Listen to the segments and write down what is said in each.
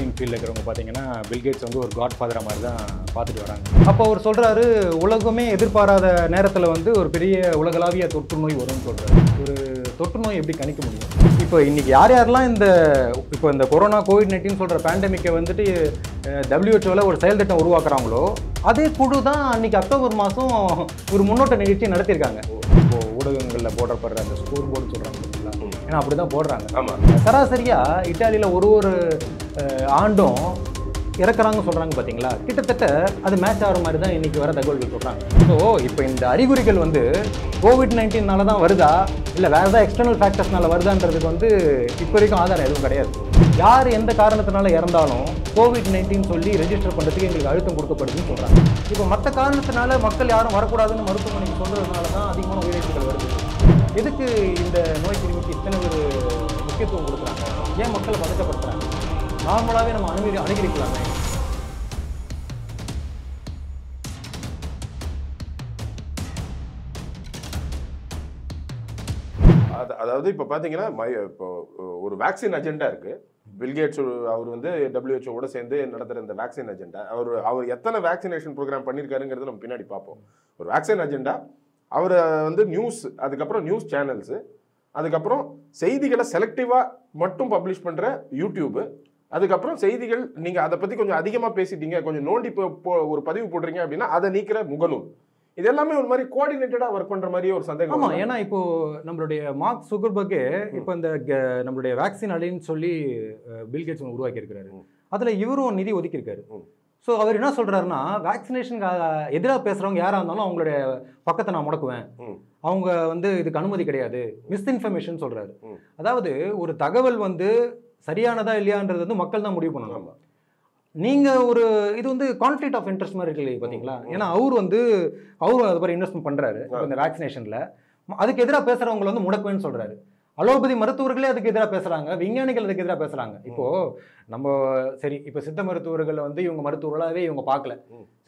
Vaccine ஃபீல்டில் இருக்கிறவங்க பார்த்தீங்கன்னா பில்கேட்ஸ் வந்து ஒரு காட் ஃபாதரா மாதிரி தான் பார்த்துட்டு வராங்க. அப்போ அவர் சொல்கிறாரு உலகமே எதிர்பாராத நேரத்தில் வந்து ஒரு பெரிய உலகளாவிய தொற்று நோய் வரும்னு சொல்கிறாரு ஒரு தொற்று நோய் எப்படி கணிக்க முடியும்? இப்போ இன்னைக்கு யார் யாரெல்லாம் இந்த இப்போ இந்த கொரோனா கோவிட் நைன்டீன் சொல்கிற பேண்டமிக்கை வந்துட்டு டபிள்யூஹெச்ஓவில் ஒரு செயல் திட்டம் உருவாக்குறாங்களோ அதே குழு தான் அன்னைக்கு அக்டோபர் மாதம் ஒரு முன்னோட்ட நிகழ்ச்சி நடத்தியிருக்காங்க. இப்போ ஊடகங்களில் போடப்படுற அந்த ஸ்கோர் போர்டு சொல்கிறாங்க ஏன்னா அப்படி தான் போடுறாங்க. ஆமா. சராசரியாக இட்டாலியில் ஒரு ஒரு ஆண்டும் இறக்குறாங்க சொல்கிறாங்க பார்த்தீங்களா கிட்டத்தட்ட அது மேட்ச் ஆகிற மாதிரி தான் இன்றைக்கி வர தகவல்கள் சொல்கிறாங்க ஸோ இப்போ இந்த அறிகுறிகள் வந்து கோவிட் நைன்டீன்னால தான் வருதா? இல்லை வேறு ஏதாவது எக்ஸ்டர்னல் ஃபேக்டர்ஸ்னால வருதான்றதுக்கு வந்து இப்போ வரைக்கும் ஆதாரம் எதுவும் கிடையாது. யார் எந்த காரணத்தினால இறந்தாலும் கோவிட் நைன்டீன் சொல்லி ரெஜிஸ்டர் பண்ணுறதுக்கு எங்களுக்கு அழுத்தம் கொடுக்கப்படுதுன்னு சொல்கிறாங்க இப்போ மற்ற காரணத்தினால மக்கள் யாரும் வரக்கூடாதுன்னு மருத்துவமனைக்கு சொல்கிறதுனால தான் அதிகமான உயிரிழப்புகள் வருது. எதுக்கு இந்த நோய் கிருமிக்கு இத்தனை ஒரு முக்கியத்துவம் கொடுக்குறாங்க? ஏன் மக்களை பதட்டப்படுத்துறாங்க? நார்மலாகவே நம்ம அணுகி அணுகிருக்கலாமே அது அதாவது இப்போ பார்த்தீங்கன்னா மை இப்போ ஒரு வேக்சின் அஜெண்டா இருக்கு. பில்கேட்ஸ் அவர் வந்து WHO கூட சேர்ந்து நடத்துகிற இந்த வேக்சின் அஜெண்டா அவர் அவர் எத்தனை வேக்சினேஷன் ப்ரோக்ராம் பண்ணியிருக்காருங்கிறது நம்ம பின்னாடி பார்ப்போம் ஒரு வேக்சின் அஜெண்டா அவர் வந்து நியூஸ் அதுக்கப்புறம் நியூஸ் சேனல்ஸு அதுக்கப்புறம் செய்திகளை செலக்டிவாக மட்டும் பப்ளிஷ் பண்ணுற யூடியூபு அதுக்கப்புறம் செய்திகள் நீங்கள் அதை பற்றி கொஞ்சம் அதிகமாக பேசிட்டீங்க கொஞ்சம் நோண்டி போ- ஒரு பதிவு போடுறீங்க அப்படின்னா அதை நீக்கிற முகநூல் இது எல்லாமே ஒரு மாதிரி கோஆர்டினேட்டடாக ஒர்க் பண்ணுற மாதிரியே ஒரு சந்தேகம் ஆமா வருது. ஏன்னா இப்போ நம்மளுடைய மார்க் சுகர்பர்கே இப்போ இந்த நம்மளுடைய வேக்சின் அலைன்னு சொல்லி பில்கேட்ஸ் ஒன்று உருவாக்கி இருக்கிறாரு ம். அதுல இவரும் நிதி ஒதுக்கியிருக்காரு. ஸோ அவர் என்ன சொல்றாருன்னா வேக்சினேஷனுக்கு எதிராக பேசுறவங்க யாரா இருந்தாலும் அவங்களுடைய பக்கத்தை நான் முடக்குவேன். அவங்க வந்து இதுக்கு அனுமதி கிடையாது. மிஸ்இன்ஃபர்மேஷன் சொல்றாரு. ம். அதாவது ஒரு தகவல் வந்து சரியானதா இல்லையான்றது வந்து மக்கள் தான் முடிவு பண்ணணும். ஆமா. நீங்க ஒரு இது வந்து கான்ஃப்ளிக்ட் ஆஃப் இன்ட்ரெஸ்ட் மாதிரி இருக்கு இல்லையா பாத்தீங்களா? ஏன்னா அவர் வந்து அவரும் அது மாதிரி இன்வெஸ்ட்மெண்ட் இப்ப இந்த வேக்சினேஷன்ல அதுக்கு எதிராக பேசுறவங்களை வந்து முடக்குவேன்னு சொல்றாரு. அலோபதி மருத்துவர்களே அதுக்கு எதிராக பேசுறாங்க விஞ்ஞானிகள் அதுக்கு எதிராக பேசுறாங்க இப்போ நம்ம சரி இப்போ சித்த மருத்துவர்களை வந்து இவங்க மருத்துவர்களாவே இவங்க பார்க்கல.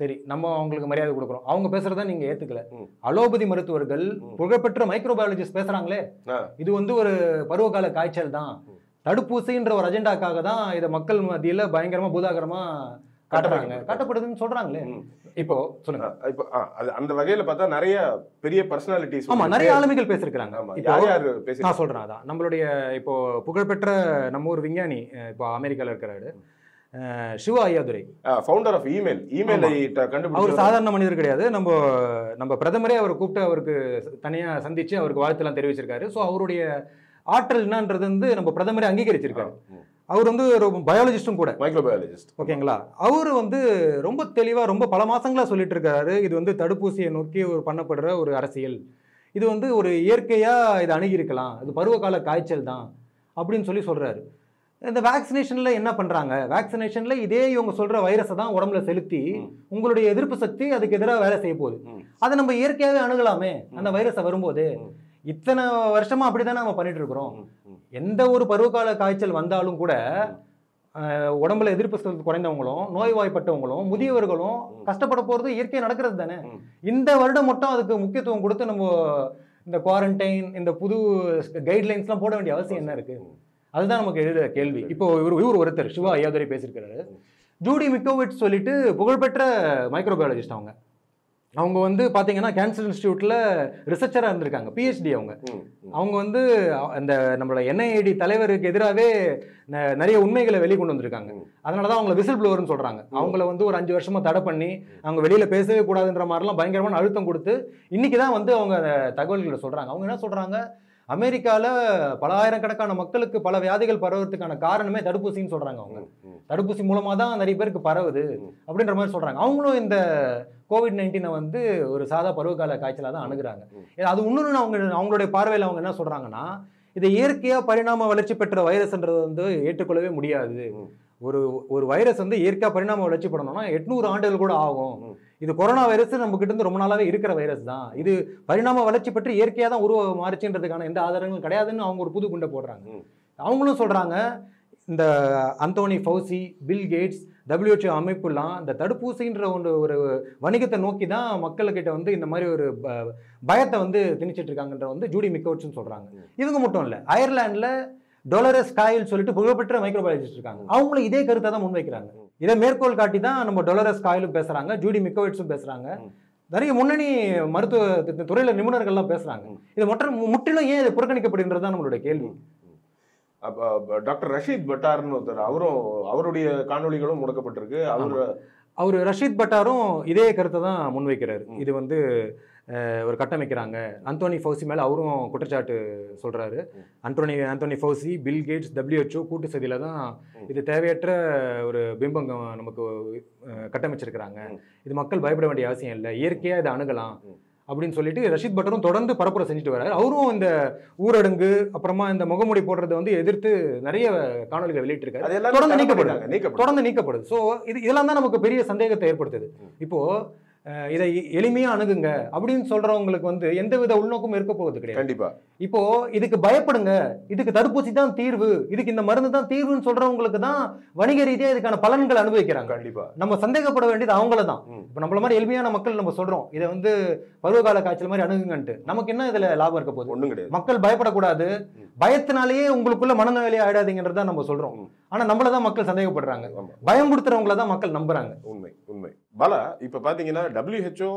சரி நம்ம அவங்களுக்கு மரியாதை கொடுக்குறோம் அவங்க பேசுறத நீங்க ஏத்துக்கல ம். அலோபதி மருத்துவர்கள். புகழ்பெற்ற மைக்ரோபயாலஜிஸ்ட் பேசுறாங்களே ஆ. இது வந்து ஒரு பருவகால காய்ச்சல் தான். தடுப்பூசின்ற ஒரு அஜெண்டாக்காக தான் இதை மக்கள் மத்தியில பயங்கரமா பூதாகரமா காட்டுறாங்க கட்டப்படுது. காட்டப்படுதுன்னு சொல்றாங்களே. இப்போ சொல்லுங்க. இப்போ அந்த வகையில பார்த்தா நிறைய பெரிய பர்சனாலிட்டிஸ் ஆமா நிறைய ஆளுமைகள் இப்போ யார் யார் பேசி நான் சொல்றேன் அதான். நம்மளுடைய இப்போ புகழ்பெற்ற நம்ம ஒரு விஞ்ஞானி இப்போ அமெரிக்கால இருக்கிறாரு. Shiva Ayyadurai. Founder of email email அவர் சாதாரண மனிதர் கிடையாது. நம்ம நம்ம பிரதமரே அவர் கூப்பிட்டு அவருக்கு தனியா சந்திச்சு அவருக்கு வாழ்த்துலாம் தெரிவிச்சிருக்காரு. ஸோ அவருடைய ஆற்றல் என்னன்றது வந்து நம்ம பிரதமரே அங்கீகரிச்சிருக்காரு. அவர் வந்து ஒரு பயாலஜிஸ்டும் கூட. மைக்ரோபயாலஜிஸ்ட் ஓகேங்களா? அவர் வந்து ரொம்ப தெளிவாக ரொம்ப பல மாசங்களா சொல்லிட்டு இருக்காரு இது வந்து தடுப்பூசியை நோக்கி ஒரு பண்ணப்படுற ஒரு அரசியல். இது வந்து ஒரு இயற்கையாக இதை அணுகியிருக்கலாம். இது பருவகால காய்ச்சல் தான் அப்படின்னு சொல்லி சொல்றாரு. இந்த வேக்சினேஷனில் என்ன பண்ணுறாங்க வேக்சினேஷனில் இதே இவங்க சொல்கிற வைரஸை தான் உடம்புல செலுத்தி. உங்களுடைய எதிர்ப்பு சக்தி அதுக்கு எதிராக வேலை செய்ய போகுது. அதை நம்ம இயற்கையாகவே அணுகலாமே. அந்த வைரஸை வரும்போது. இத்தனை வருஷமா அப்படி தானே நம்ம பண்ணிட்டு இருக்கிறோம் எந்த ஒரு பருவகால காய்ச்சல் வந்தாலும் கூட உடம்புல எதிர்ப்பு சக்தி குறைந்தவங்களும் நோய்வாய்ப்பட்டவங்களும் முதியவர்களும். கஷ்டப்பட போறது இயற்கையா நடக்கிறது தானே. இந்த வருடம் மட்டும் அதுக்கு முக்கியத்துவம் கொடுத்து நம்ம இந்த குவாரண்டைன் இந்த புது கைட்லைன்ஸ்லாம் போட வேண்டிய அவசியம் என்ன இருக்கு? அதுதான் நமக்கு எழுத கேள்வி. இப்போ இவர் இவர் ஒருத்தர் சிவா ஐயாதுரை பேசியிருக்கிறாரு. ஜூடி மிக்கோவிட்ஸ் சொல்லிட்டு புகழ்பெற்ற மைக்ரோபயாலஜிஸ்ட் அவங்க. அவங்க வந்து பாத்தீங்கன்னா கேன்சர் இன்ஸ்டியூட்ல ரிசர்ச்சராக இருந்திருக்காங்க பிஹெச்டி அவங்க. அவங்க வந்து அந்த நம்மளோட என்ஐஏடி தலைவருக்கு எதிராகவே நிறைய உண்மைகளை வெளிக்கொண்டு வந்திருக்காங்க. அதனால தான் அவங்கள விசில் ப்ளோவர்னு சொல்றாங்க அவங்கள வந்து ஒரு அஞ்சு வருஷமா தடை பண்ணி அவங்க வெளியில பேசவே கூடாதுன்ற மாதிரிலாம் பயங்கரமான அழுத்தம் கொடுத்து இன்னைக்கு தான் வந்து அவங்க தகவல்களை சொல்றாங்க. அவங்க என்ன சொல்றாங்க? அமெரிக்கால பல ஆயிரக்கணக்கான மக்களுக்கு பல வியாதிகள் பரவுறதுக்கான காரணமே தடுப்பூசின்னு சொல்றாங்க அவங்க. தடுப்பூசி மூலமா தான் நிறைய பேருக்கு பரவுது. அப்படின்ற மாதிரி சொல்றாங்க. அவங்களும் இந்த கோவிட் நைன்டீனை வந்து ஒரு சாதா பருவகால காய்ச்சலாக தான் அணுகுறாங்க அது இன்னொன்று அவங்க அவங்களுடைய பார்வையில் அவங்க என்ன சொல்றாங்கன்னா இதை இயற்கையா பரிணாம வளர்ச்சி பெற்ற வைரஸ்ன்றது வந்து ஏற்றுக்கொள்ளவே முடியாது. ஒரு ஒரு வைரஸ் வந்து இயற்கையா பரிணாம வளர்ச்சி படணும்னா எட்நூறு ஆண்டுகள் கூட ஆகும். இது கொரோனா வைரஸ் நம்ம கிட்ட இருந்து ரொம்ப நாளாவே இருக்கிற வைரஸ் தான் இது பரிணாம வளர்ச்சி பற்றி இயற்கையா தான் உருவ மாறுச்சுன்றதுக்கான எந்த ஆதாரங்களும் கிடையாதுன்னு அவங்க ஒரு புது குண்டை போடுறாங்க. அவங்களும் சொல்றாங்க இந்த Anthony Fauci Bill Gates WHO அமைப்புலாம் இந்த தடுப்பூசின்ற ஒன்று ஒரு வணிகத்தை நோக்கி தான் மக்கள்கிட்ட வந்து இந்த மாதிரி ஒரு பயத்தை வந்து திணிச்சிட்டு இருக்காங்கன்ற வந்து ஜூடி மிக்கோட்ஸ்னு சொல்றாங்க. ம். இவங்க மட்டும் இல்லை அயர்லாண்டில் டொலரஸ் காயில் சொல்லிட்டு புகழ்பெற்ற மைக்ரோபயாலஜிஸ்ட் இருக்காங்க. அவங்களும் இதே கருத்தை தான் முன்வைக்கிறாங்க. இதை மேற்கோள் காட்டி தான் நம்ம டொலரஸ் காயிலும் பேசுறாங்க ஜூடி மிக்கோவிட்ஸும் பேசுறாங்க. ம். நிறைய முன்னணி மருத்துவ துறையில நிபுணர்கள்லாம் பேசுறாங்க. ம். இது மற்ற முற்றிலும் ஏன் இது புறக்கணிக்கப்படுகின்றது தான் நம்மளுடைய கேள்வி. டாக்டர் ரஷீத் பட்டார்னு ஒருத்தர் அவரும் அவருடைய காணொளிகளும் முடக்கப்பட்டிருக்கு அவர் அவர் ரஷீத் பட்டாரும் இதே கருத்தை தான் முன்வைக்கிறாரு. இது வந்து ஒரு கட்டமைக்கிறாங்க அந்தோனி ஃபௌசி மேல அவரும் குற்றச்சாட்டு சொல்றாரு ம். Anthony Anthony Fauci Bill Gates WHO கூட்டு சதியில தான். இது தேவையற்ற ஒரு பிம்பம் நமக்கு கட்டமைச்சிருக்கிறாங்க. இது மக்கள் பயப்பட வேண்டிய அவசியம் இல்லை இயற்கையா இதை அணுகலாம். அப்படின்னு சொல்லிட்டு ரஷீத் பட்டரும் தொடர்ந்து பரப்புரை செஞ்சுட்டு வர்றாரு அவரும் இந்த ஊரடங்கு அப்புறமா இந்த முகமூடி போடுறதை வந்து எதிர்த்து நிறைய காணொலிகளை வெளியிட்டிருக்காரு. தொடர்ந்து நீக்கப்படும் தொடர்ந்து நீக்கப்படுது. ஸோ இது இதெல்லாம் தான் நமக்கு பெரிய சந்தேகத்தை ஏற்படுத்துது. இப்போ இதை எளிமையா அணுகுங்க. அப்படின்னு சொல்றவங்களுக்கு வந்து எந்தவித உள்நோக்கமும் இருக்க போகிறது கிடையாது. கண்டிப்பா. இப்போ இதுக்கு பயப்படுங்க. இதுக்கு தடுப்பூசி தான் தீர்வு. இதுக்கு இந்த மருந்து தான் தீர்வுன்னு சொல்றவங்களுக்கு தான் வணிக ரீதியா இதுக்கான பலன்கள் அனுபவிக்கிறாங்க. கண்டிப்பா. நம்ம சந்தேகப்பட வேண்டியது அவங்கள தான். இப்போ நம்மள மாதிரி எளிமையான மக்கள் நம்ம சொல்றோம். இதை வந்து பருவகால காய்ச்சல் மாதிரி அணுகுங்கன்ட்டு. நமக்கு என்ன இதுல லாபம் இருக்க போகுது? ஒண்ணும் கிடையாது. மக்கள் பயப்படக்கூடாது. பயத்தினாலேயே உங்களுக்குள்ள மனநோயாளி ஆயிடாதீங்கன்றத நம்ம சொல்றோம். ம். ஆனா நம்மள தான் மக்கள் சந்தேகப்படுறாங்க. பயம் கொடுத்துறவங்கள தான் மக்கள் நம்புறாங்க. உண்மை உண்மை. பாலா இப்ப பாத்தீங்கன்னா டபிள்யூஹெச்ஓ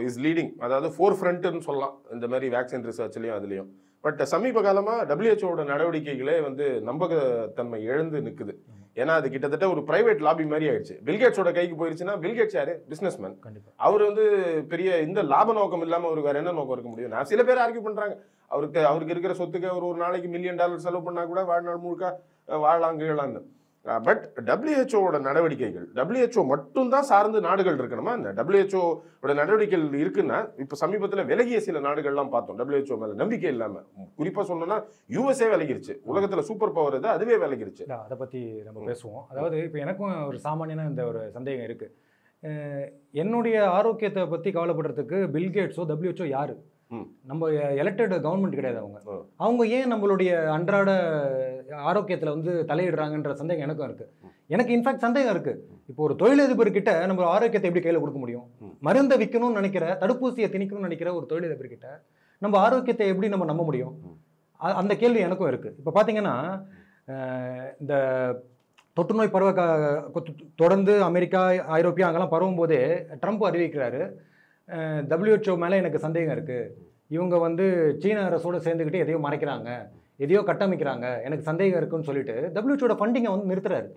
இஸ் லீடிங் அதாவது ஃபோர் ஃப்ரண்ட்னு சொல்லலாம். இந்த மாதிரி வேக்சின் ரிசர்ச்லயும் அதுலயும். பட் சமீப காலமா டபிள்யூஹெச்ஓட நடவடிக்கைகளே வந்து நம்பகத்தன்மை இழந்து நிக்குது. ஏன்னா அது கிட்டத்தட்ட ஒரு பிரைவேட் லாபி மாதிரி ஆயிடுச்சு. பில்கேட்ஸோட கைக்கு போயிருச்சுன்னா பில்கேட்ஸ் யாரு? பிசினஸ்மேன் கண்டிப்பா. அவர் வந்து பெரிய இந்த லாப நோக்கம் இல்லாம அவருக்கு வேற என்ன நோக்கம் இருக்க முடியும்? நான் சில பேர் ஆர்கியூ பண்றாங்க. அவருக்கு அவருக்கு இருக்கிற சொத்துக்கு அவர் ஒரு நாளைக்கு மில்லியன் டாலர் செலவு பண்ணா கூட வாழ்நாள் முழுக்க வாழலாம் கீழான்னு பட் டபிள்யூஹெச்ஓட நடவடிக்கைகள் டபிள்யூஹெச்ஓ மட்டும்தான் சார்ந்து நாடுகள் இருக்கணுமா? இந்த WHO ஓட நடவடிக்கைகள் இருக்குன்னா இப்போ சமீபத்தில் விலகிய சில நாடுகள்லாம் பார்த்தோம். WHO மேல நம்பிக்கை இல்லாம. குறிப்பா சொல்லணும்னா யூஎஸ்ஏ விலகிருச்சு. உலகத்துல சூப்பர் பவர் இது அதுவே விலகிருச்சு. அதை பத்தி நம்ம. பேசுவோம். அதாவது இப்போ எனக்கும் ஒரு சாமானியனா இந்த ஒரு சந்தேகம் இருக்கு. அஹ் என்னுடைய ஆரோக்கியத்தை பத்தி கவலைப்படுறதுக்கு பில்கேட்ஸோ டபிள்யூஹெச்ஓ யாரு. நம்ம எலெக்டட் கவர்மெண்ட் கிடையாது அவங்க. அவங்க ஏன் நம்மளுடைய அன்றாட ஆரோக்கியத்துல வந்து தலையிடுறாங்கன்ற சந்தேகம் எனக்கும் இருக்கு. எனக்கு இன்ஃபேக்ட் சந்தேகம் இருக்கு. இப்போ ஒரு தொழிலதிபர் கிட்ட நம்ம ஆரோக்கியத்தை எப்படி கையில கொடுக்க முடியும். மருந்தை விற்கணும்னு நினைக்கிற தடுப்பூசியை திணிக்கணும்னு நினைக்கிற ஒரு தொழிலதிபர் கிட்ட நம்ம ஆரோக்கியத்தை எப்படி நம்ம நம்ப முடியும்? அந்த கேள்வி எனக்கும் இருக்கு. இப்போ பார்த்தீங்கன்னா இந்த தொற்று நோய் பரவ தொடர்ந்து அமெரிக்கா ஐரோப்பியா அங்கெல்லாம் பரவும் போதே ட்ரம்ப் அறிவிக்கிறாரு. டபிள்யூஹெச்ஓ மேலே எனக்கு சந்தேகம் இருக்கு இவங்க வந்து சீன அரசோட சேர்ந்துக்கிட்டு எதையோ மறைக்கிறாங்க எதையோ கட்டமைக்கிறாங்க எனக்கு சந்தேகம் இருக்குன்னு சொல்லிட்டு டபிள்யூஹெச்ஓட ஃபண்டிங்கை வந்து நிறுத்துறாரு.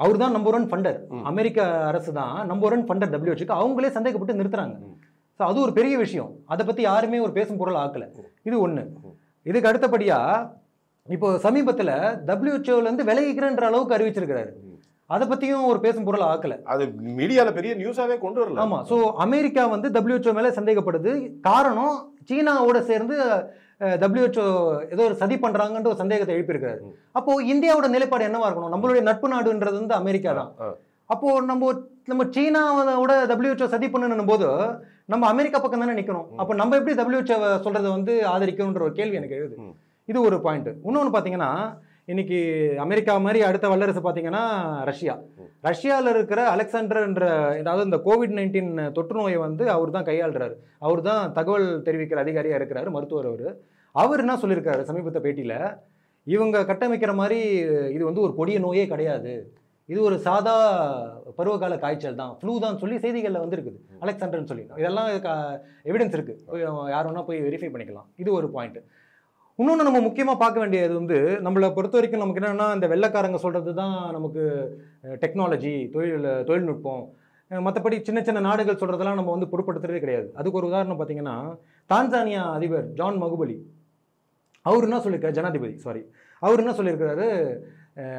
அவர் தான் நம்பர் ஒன் ஃபண்டர். அமெரிக்க அரசு தான் நம்பர் ஒன் ஃபண்டர் டபிள்யூஹெச்க்கு அவங்களே சந்தேகப்பட்டு நிறுத்துறாங்க. ஸோ அது ஒரு பெரிய விஷயம் அதை பத்தி யாருமே ஒரு பேசும் பொருள் ஆக்கல இது ம். இதுக்கு அடுத்தபடியா இப்போ சமீபத்துல இருந்து விலகிக்கிறன்ற அளவுக்கு அறிவிச்சிருக்கிறாரு. அதை பத்தியும் ஒரு பேசும் பொருள் ஆக்கல. அது மீடியால பெரிய நியூஸாவே கொண்டு வரல. ஆமா. ஸோ அமெரிக்கா வந்து WHO மேல சந்தேகப்படுது. காரணம் சீனாவோட சேர்ந்து WHO ஏதோ ஒரு சதி பண்றாங்கன்ற ஒரு சந்தேகத்தை எழுப்பியிருக்காரு. ம். அப்போ இந்தியாவோட நிலைப்பாடு என்னவா இருக்கணும்? நம்மளுடைய நட்பு நாடுன்றது வந்து அமெரிக்கா தான். ஆ. அப்போ நம்ம நம்ம சீனாவோட WHO சதி பண்ணணும் போது நம்ம அமெரிக்கா பக்கம் தானே நிக்கணும்? ம். அப்போ நம்ம எப்படி WHO சொல்றதை வந்து ஆதரிக்கணுன்ற ஒரு கேள்வி எனக்கு எழுது. இது ஒரு பாயிண்ட். இன்னொன்று பார்த்தீங்கன்னா இன்னைக்கு அமெரிக்கா மாதிரி அடுத்த வல்லரசு பார்த்தீங்கன்னா ரஷ்யா. ரஷ்யாவில் இருக்கிற அலெக்சாண்டர் என்ற அதாவது இந்த கோவிட் நைன்டீன் தொற்று நோயை வந்து அவர் தான் கையாளுறாரு. அவர் தான் தகவல் தெரிவிக்கிற அதிகாரியாக இருக்கிறாரு மருத்துவர் அவர். அவர் என்ன சொல்லியிருக்காரு சமீபத்த பேட்டியில்? இவங்க கட்டமைக்கிற மாதிரி இது வந்து ஒரு கொடிய நோயே கிடையாது. இது ஒரு சாதா பருவகால காய்ச்சல் தான். ஃப்ளூ தான் சொல்லி செய்திகளில் வந்திருக்குது. அலெக்சாண்டர்னு சொல்லி இதெல்லாம் எவிடன்ஸ் இருக்கு. போய் யார் வேணா போய் வெரிஃபை பண்ணிக்கலாம். இது ஒரு பாயிண்ட் இன்னொன்று நம்ம முக்கியமாக பார்க்க வேண்டியது வந்து நம்மளை பொறுத்த வரைக்கும் நமக்கு என்னென்னா இந்த வெள்ளைக்காரங்க சொல்கிறது தான் நமக்கு டெக்னாலஜி தொழில் தொழில்நுட்பம். மற்றபடி சின்ன சின்ன நாடுகள் சொல்கிறதெல்லாம் நம்ம வந்து பொருட்படுத்துறதே கிடையாது. அதுக்கு ஒரு உதாரணம் பார்த்தீங்கன்னா தான்சானியா அதிபர் ஜான் மகுபலி. அவர் என்ன சொல்லியிருக்காரு ஜனாதிபதி சாரி அவர் என்ன சொல்லியிருக்காரு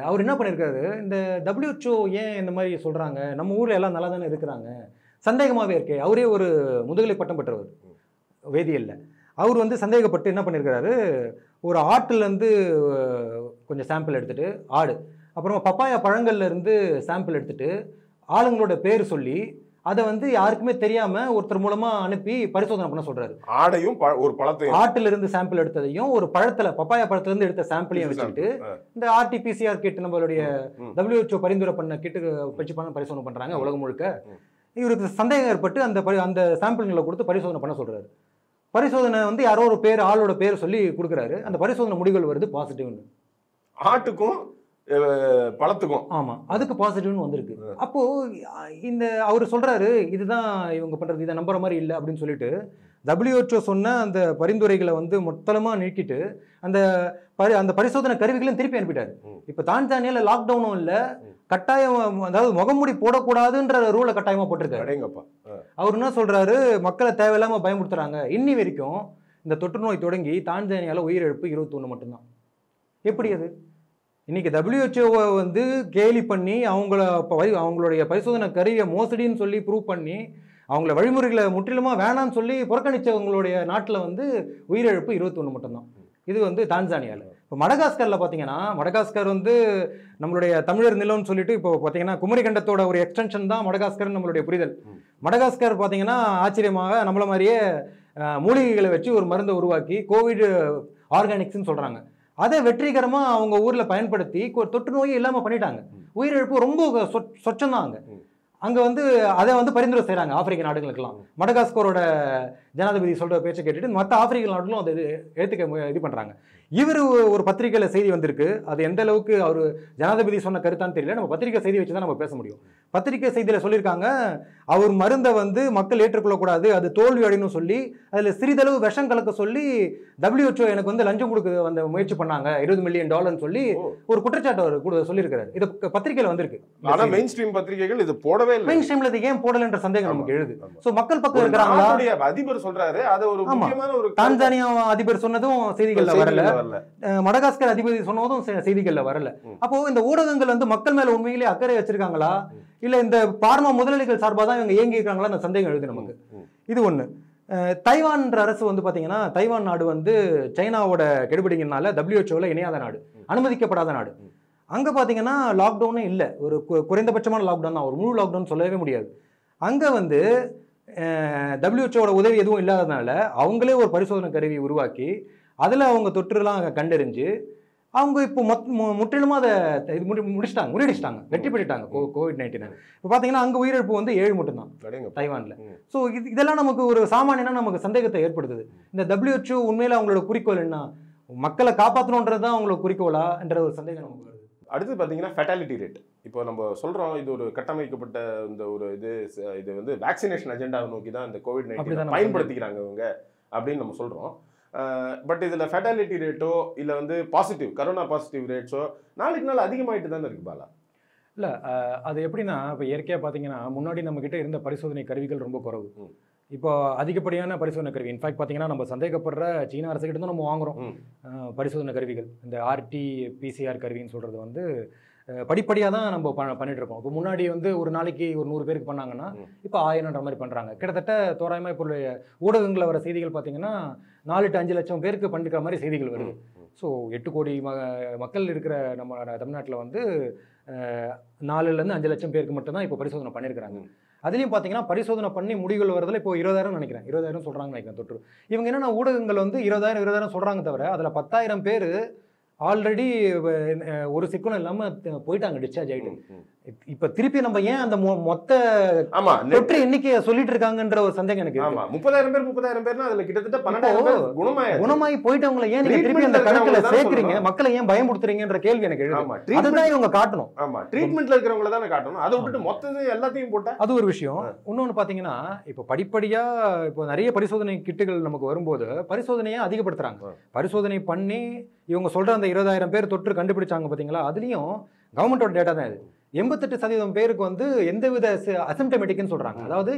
அவர் என்ன பண்ணியிருக்காரு இந்த டபிள்யூஹெச்ஓ ஏன் இந்த மாதிரி சொல்கிறாங்க நம்ம ஊரில் எல்லாம் நல்லா தானே இருக்கிறாங்க? சந்தேகமாகவே இருக்கே. அவரே ஒரு முதுகலை பட்டம் பெற்றவர். வேதியில் அவர் வந்து சந்தேகப்பட்டு என்ன பண்ணியிருக்காரு ஒரு ஆட்டுலேருந்து கொஞ்சம் சாம்பிள் எடுத்துட்டு ஆடு அப்புறமா பப்பாயா பழங்கள்ல இருந்து சாம்பிள் எடுத்துட்டு ஆளுங்களோட பேர் சொல்லி அதை வந்து யாருக்குமே தெரியாம ஒருத்தர் மூலமா அனுப்பி பரிசோதனை பண்ண சொல்றாரு ஆடையும் ஒரு பழத்தையும் ஆட்டுல இருந்து சாம்பிள் எடுத்ததையும் ஒரு பழத்துல பப்பாயா பழத்துல இருந்து எடுத்த சாம்பிளையும் வச்சுக்கிட்டு ஆ. இந்த ஆர்டிபிசிஆர் கிட் நம்மளுடைய. WHO பரிந்துரை பண்ண கிட்டு வச்சு பண்ண பரிசோதனை பண்றாங்க. உலகம் முழுக்க. இவருக்கு சந்தேகம் ஏற்பட்டு அந்த அந்த சாம்பிள்களை கொடுத்து பரிசோதனை பண்ண சொல்றாரு பரிசோதனை வந்து யாரோ ஒரு பேர் ஆளோட பேர் சொல்லி கொடுக்குறாரு. அந்த பரிசோதனை முடிவுகள் வருது பாசிட்டிவ்னு ஆட்டுக்கும் பழத்துக்கும். ஆமா அதுக்கு பாசிட்டிவ்னு வந்திருக்கு. அப்போ அஹ், இந்த அவர் சொல்றாரு இதுதான் இவங்க பண்றது இதை நம்புற மாதிரி இல்லை அப்படின்னு சொல்லிட்டு WHO சொன்ன அந்த பரிந்துரைகளை வந்து மொத்தமா நீக்கிட்டு அந்த பரி அந்த பரிசோதனை கருவிகளையும் திருப்பி அனுப்பிட்டாரு. இப்போ தான்சானியால லாக்டவுனும் இல்ல கட்டாயம் அதாவது முகமூடி போடக்கூடாதுன்ற ரூலை கட்டாயமா போட்டிருக்காரு. அவர் என்ன சொல்றாரு? மக்களை தேவையில்லாம பயமுறுத்துறாங்க. இன்னி வரைக்கும் இந்த தொற்று நோய் தொடங்கி தான்சானியால உயிரிழப்பு இருபத்தொன்னு மட்டும்தான். எப்படி அது? இன்னைக்கு WHO வை வந்து கேலி பண்ணி அவங்கள அவங்களுடைய பரிசோதனை கருவியை மோசடின்னு சொல்லி ப்ரூவ் பண்ணி அவங்கள வழிமுறைகளை முற்றிலுமா வேணாம்னு சொல்லி புறக்கணித்தவங்களுடைய நாட்டில் வந்து உயிரிழப்பு இருபத்தொன்று மட்டும்தான். இது வந்து தான்சானியாவில் இப்போ மடகாஸ்கரில் பார்த்தீங்கன்னா மடகாஸ்கர் வந்து நம்மளுடைய தமிழர் நிலம்னு சொல்லிட்டு இப்போ பார்த்தீங்கன்னா குமரி கண்டத்தோட ஒரு எக்ஸ்டென்ஷன் தான் மடகாஸ்கர் நம்மளுடைய புரிதல். மடகாஸ்கர் பார்த்தீங்கன்னா ஆச்சரியமாக நம்மள மாதிரியே மூலிகைகளை வச்சு ஒரு மருந்தை உருவாக்கி கோவிட் ஆர்கானிக்ஸ்னு சொல்கிறாங்க அதை வெற்றிகரமாக அவங்க ஊரில் பயன்படுத்தி தொற்று நோயே இல்லாமல் பண்ணிட்டாங்க. உயிரிழப்பு ரொம்ப சொ- சொச்சம் தான் அங்கே. அங்கே வந்து அதை வந்து பரிந்துரை செய்கிறாங்க ஆப்பிரிக்க நாடுகளுக்கெல்லாம். மடகாஸ்கரோட ஜனாதிபதி சொல்கிற பேச்சை கேட்டுட்டு மற்ற ஆப்பிரிக்க நாடுகளும் அதை எடுத்துக்க இது பண்ணுறாங்க இவர் ஒரு பத்திரிக்கையில் செய்தி வந்திருக்கு. அது எந்த அளவுக்கு அவர் ஜனாதிபதி சொன்ன கருத்தான்னு தெரியல. நம்ம பத்திரிக்கை செய்தி வச்சு தான் நம்ம பேச முடியும். பத்திரிக்கை செய்தியில் சொல்லியிருக்காங்க அவர் மருந்தை வந்து மக்கள் ஏற்றுக்கொள்ளக்கூடாது அது தோல்வி அடையணும் சொல்லி அதில் சிறிதளவு விஷம் கலக்க சொல்லி WHO எனக்கு வந்து லஞ்சம் கொடுக்க வந்த முயற்சி பண்ணாங்க. இருபது மில்லியன் டாலர்னு சொல்லி. ஒரு குற்றச்சாட்டு அவர் கூட சொல்லியிருக்காரு இது பத்திரிக்கையில வந்திருக்கு. ஆனா மெயின் ஸ்ட்ரீம் பத்திரிகைகள் இது போடவே இல்லை. மெயின் ஸ்ட்ரீம்ல இது ஏன் போடலன்ற சந்தேகம் நமக்கு எழுது. சோ மக்கள் பக்கம் இருக்கிறாங்களா? நாட்டுடைய அதிபர் சொல்றாரு. அது ஒரு. முக்கியமான ஒரு தான்சானியா அதிபர் சொன்னதும் செய்திகள்ல வரல. மடகாஸ்கர் அதிபதி சொன்னதும் செய்திகள்ல வரல. அப்போ இந்த ஊடகங்கள் வந்து மக்கள் மேல உண்மையிலேயே அக்கறை வச்சிருக்காங்களா. இல்ல இந்த பார்மா முதலாளிகள் சார்பா தான் இவங்க இயங்கி இருக்காங்களா அந்த சந்தேகம் எழுது நமக்கு. இது ஒண்ணு. தைவான்ற அரசு வந்து பாத்தீங்கன்னா தைவான் நாடு வந்து சைனாவோட கெடுபிடிங்கனால டபிள்யூஹெச்ஓல இணையாத நாடு. அனுமதிக்கப்படாத நாடு. அங்க பாத்தீங்கன்னா லாக்டவுனே இல்லை. ஒரு குறைந்தபட்சமான லாக்டவுன் தான். ஒரு முழு லாக்டவுன் சொல்லவே முடியாது. அங்க வந்து டபிள்யூஹெச்ஓட உதவி எதுவும் இல்லாததுனால அவங்களே ஒரு பரிசோதனை கருவி உருவாக்கி அதில் அவங்க தொற்றுலாம் கண்டறிஞ்சு அவங்க இப்போ மொத் மு- முற்றிலுமா அதை இது முடி முடிச்சிட்டாங்க முறியடிச்சிட்டாங்க வெற்றி பெற்றுட்டாங்க கோ கோவிட் நைன்டீன் இப்போ பார்த்தீங்கன்னா அங்கே உயிரிழப்பு வந்து ஏழு மட்டும்தான். தைவானில். ஸோ இது இதெல்லாம் நமக்கு ஒரு சாமானியனா நமக்கு சந்தேகத்தை ஏற்படுத்துது. இந்த WHO உண்மையில அவங்களோட குறிக்கோள் என்ன? மக்களை காப்பாற்றணுன்றது தான் அவங்களோட குறிக்கோளா? என்ற ஒரு சந்தேகம் நமக்கு வருது. அடுத்து பார்த்தீங்கன்னா ஃபெட்டாலிட்டி ரேட் இப்போ நம்ம சொல்றோம் இது ஒரு கட்டமைக்கப்பட்ட இந்த ஒரு இது இது வந்து வேக்சினேஷன் அஜெண்டாவை நோக்கி தான் இந்த கோவிட் நைன்டீன் பயன்படுத்திக்கிறாங்க இவங்க அப்படின்னு நம்ம சொல்றோம். பட் இதுல ஃபெட்டாலிட்டி ரேட்டோ இல்ல வந்து பாசிட்டிவ் கரோனா பாசிட்டிவ் ரேட்ஸோ நாளுக்கு நாள் அதிகமாயிட்டு தானே இருக்கு பாலா? இல்லை அது எப்படின்னா இப்போ இயற்கையாக பார்த்தீங்கன்னா முன்னாடி நம்ம கிட்ட இருந்த பரிசோதனை கருவிகள் ரொம்ப குறைவு. இப்போ அதிகப்படியான பரிசோதனை கருவி இன்ஃபேக்ட் பார்த்தீங்கன்னா நம்ம சந்தேகப்படுற சீன அரசுகிட்ட தான் நம்ம வாங்குறோம். பரிசோதனை கருவிகள். இந்த ஆர்டி பிசிஆர் கருவின்னு சொல்கிறது வந்து படிப்படியாக தான் நம்ம ப பண்ணிட்டு இருக்கோம் இப்போ முன்னாடி வந்து ஒரு நாளைக்கு ஒரு நூறு பேருக்கு பண்ணாங்கன்னா. இப்போ ஆயிரம்ன்ற மாதிரி பண்ணுறாங்க கிட்டத்தட்ட தோராயமாக இப்போ ஊடகங்களில் வர செய்திகள் பார்த்தீங்கன்னா நாலு டு அஞ்சு லட்சம் பேருக்கு பண்ணிக்கிற மாதிரி செய்திகள் வருது. ஸோ எட்டு கோடி ம மக்கள் இருக்கிற நம்ம தமிழ்நாட்டில் வந்து நாலுலேருந்து அஞ்சு லட்சம் பேருக்கு மட்டும்தான் இப்போ பரிசோதனை பண்ணியிருக்கிறாங்க. அதுலேயும் பார்த்தீங்கன்னா பரிசோதனை பண்ணி முடிவுகள் வரதுல இப்போ இருபதாயிரம் நினைக்கிறேன். இருபதாயிரம் சொல்கிறாங்கன்னு நினைக்கிறேன் தொற்று. இவங்க என்னென்ன ஊடகங்கள் வந்து இருபதாயிரம் இருபதாயிரம் சொல்கிறாங்க தவிர அதில் பத்தாயிரம் பேர் ஆல்ரெடி ஒரு சிக்கனம் இல்லாமல் போயிட்டாங்க டிஸ்சார்ஜ் ஆகிட்டு இப்போ திருப்பி நம்ம ஏன் அந்த மொத்த ஆமா தொற்று எண்ணிக்கையை சொல்லிட்டு இருக்காங்கன்ற ஒரு சந்தேகம் எனக்கு. ஆமா முப்பதாயிரம் பேர் முப்பதாயிரம் பேர்னா அதுல கிட்டத்தட்ட பன்னெண்டாயிரம் பேர் குணமாயி போயிட்டவங்களை ஏன் நீங்க திருப்பி அந்த கணக்குல சேர்க்கறீங்க? மக்களை ஏன் பயமுறுத்துறீங்கன்ற கேள்வி எனக்கு எழுது. அதுதான் இவங்க காட்டணும். ஆமா ட்ரீட்மெண்ட்ல இருக்கிறவங்கள தானே காட்டணும். அதை விட்டுட்டு மொத்தது எல்லாத்தையும் போட்டா அது ஒரு விஷயம். இன்னொன்னு பாத்தீங்கன்னா இப்போ படிப்படியா இப்போ நிறைய பரிசோதனை கிட்டுகள் நமக்கு வரும்போது பரிசோதனையை அதிகப்படுத்துறாங்க. பரிசோதனை பண்ணி இவங்க சொல்ற அந்த இருபதாயிரம் பேர் தொற்று கண்டுபிடிச்சாங்க பாத்தீங்களா? அதுலயும் கவர்மெண்டோட டேட்டா தான் இது. எண்பத்தெட்டு சதவீதம் பேருக்கு வந்து எந்தவித அசிம்டமேட்டிக்னு சொல்றாங்க. அதாவது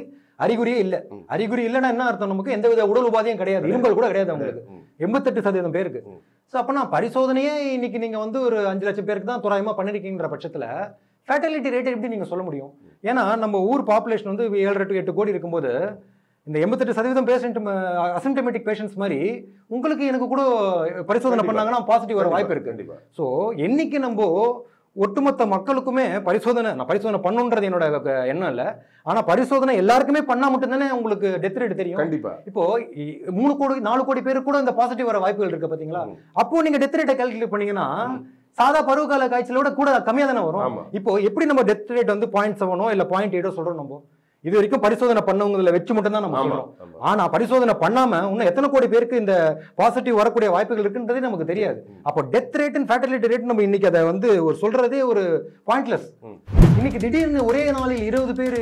அறிகுறியே இல்ல. அறிகுறி இல்லைன்னா என்ன அர்த்தம்? நமக்கு எந்தவித உடல் உபாதையும் கிடையாது. இரும்பல் கூட கிடையாது அவங்களுக்கு. எண்பத்தெட்டு சதவீதம் பேருக்கு. ஸோ அப்போனா பரிசோதனையே இன்னைக்கு நீங்க வந்து ஒரு அஞ்சு லட்சம் பேருக்கு தான் தோராயமா பண்ணிருக்கீங்கிற பட்சத்துல ஃபேட்டலிட்டி ரேட் எப்படி நீங்க சொல்ல முடியும்? ஏன்னா நம்ம ஊர் பாப்புலேஷன் வந்து ஏழரை டு எட்டு கோடி இருக்கும்போது இந்த எண்பத்தெட்டு சதவீதம் பேஷண்ட் அசிம்டமேட்டிக் பேஷண்ட்ஸ் மாதிரி உங்களுக்கு எனக்கு கூட பரிசோதனை. பண்ணாங்கன்னா பாசிட்டிவ் வர வாய்ப்பு இருக்கு. கண்டிப்பா. ஸோ என்னைக்கு நம்ம ஒட்டுமொத்த மக்களுக்குமே பரிசோதனை நான் பரிசோதனை பண்ணுன்றது என்னோட எண்ணம் இல்லை. ஆனா பரிசோதனை எல்லாருக்குமே பண்ணா மட்டும்தானே உங்களுக்கு டெத் ரேட் தெரியும்? கண்டிப்பா. இப்போ மூணு கோடி நாலு கோடி பேருக்கு கூட இந்த பாசிட்டிவ் வர வாய்ப்புகள் இருக்கு பாத்தீங்களா? ம். அப்போ நீங்க டெத் ரேட்டை கால்குலேட் பண்ணீங்கன்னா. சாதா பருவகால காய்ச்சலோட கூட கம்மியா தானே வரும் இப்போ எப்படி நம்ம டெத் ரேட் வந்து பாயிண்ட் செவனோ இல்ல பாயிண்ட் எயிட்டோ சொல்றோம் நம்ம? இது வரைக்கும் பரிசோதனை பண்ணவங்கள வச்சு மட்டும் தான் நம்ம சொல்றோம். ஆனா பரிசோதனை பண்ணாம இன்னும் எத்தனை கோடி பேருக்கு இந்த பாசிட்டிவ் வரக்கூடிய வாய்ப்புகள் இருக்குன்றதே நமக்கு தெரியாது. அப்போ death rate and fatality rate நம்ம இன்னைக்கு அதை வந்து ஒரு சொல்றதே ஒரு பாயிண்ட்லெஸ். இன்னைக்கு திடீர்னு ஒரே நாளில் இருபது பேர்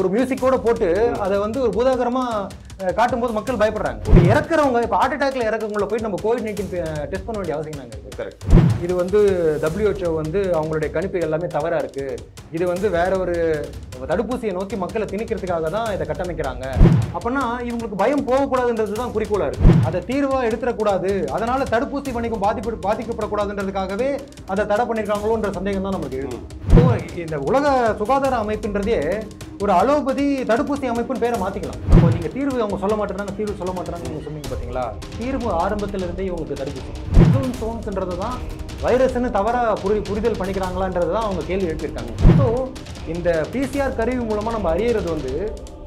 ஒரு மியூசிக்கோட போட்டு அதை வந்து ஒரு பூதாகரமா காட்டும்போது மக்கள் பயப்படுறாங்க. இப்ப இறக்குறவங்க இப்போ ஹார்ட் அட்டாக்ல இறக்கவங்கள போய் நம்ம கோவிட் நைன்டீன் டெஸ்ட் பண்ண வேண்டிய அவசியம் நாங்க இருக்கு கரெக்ட் இது வந்து WHO வந்து அவங்களுடைய கணிப்பு எல்லாமே தவறா இருக்கு. இது வந்து வேற ஒரு தடுப்பூசியை நோக்கி மக்களை திணிக்கிறதுக்காக தான் இதை கட்டமைக்கிறாங்க. அப்படின்னா இவங்களுக்கு பயம் போகக்கூடாதுன்றது தான் குறிக்கோளா இருக்கு. அதை தீர்வா எடுத்துடக்கூடாது. அதனால தடுப்பூசி வணிகம் பாதிப்பு பாதிக்கப்படக்கூடாதுன்றதுக்காகவே அதை தடை பண்ணியிருக்காங்களோன்ற சந்தேகம் தான் நமக்கு எழுது ஸோ இந்த உலக சுகாதார அமைப்புன்றதே ஒரு அலோபதி தடுப்பூசி அமைப்புன்னு பேரை மாற்றிக்கலாம் இப்போ நீங்கள் தீர்வு அவங்க சொல்ல மாட்டேறாங்க தீர்வு சொல்ல மாட்டேறாங்க நீங்கள் சொன்னீங்க பார்த்தீங்களா தீர்வு ஆரம்பத்திலிருந்தே இவங்களுக்கு தடுப்பூசி. சோன்ஸ்ன்றது தான் வைரஸ்னு தவறாக புரி புரிதல் பண்ணிக்கிறாங்களான்றது தான் அவங்க கேள்வி எழுப்பியிருக்காங்க. ஸோ இந்த பிசிஆர் கருவி மூலமாக நம்ம அறியறது வந்து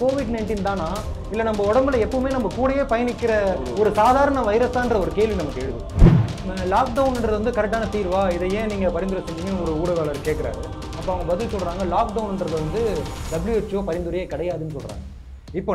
கோவிட் நைன்டீன் தானா? இல்லை நம்ம உடம்புல எப்பவுமே நம்ம கூடயே பயணிக்கிற ஒரு சாதாரண வைரஸான்ற ஒரு கேள்வி நமக்கு எழுது. லாக்டவுன்ன்றது வந்து கரெக்டான தீர்வா? இதை ஏன் நீங்கள் பரிந்துரை செஞ்சீங்கன்னு ஒரு ஊடகவாளர் கேட்குறாரு அப்போ அவங்க பதில் சொல்கிறாங்க லாக்டவுன்ன்றது வந்து டபிள்யூஹெச்ஓ பரிந்துரையே கிடையாதுன்னு சொல்கிறாங்க இப்போ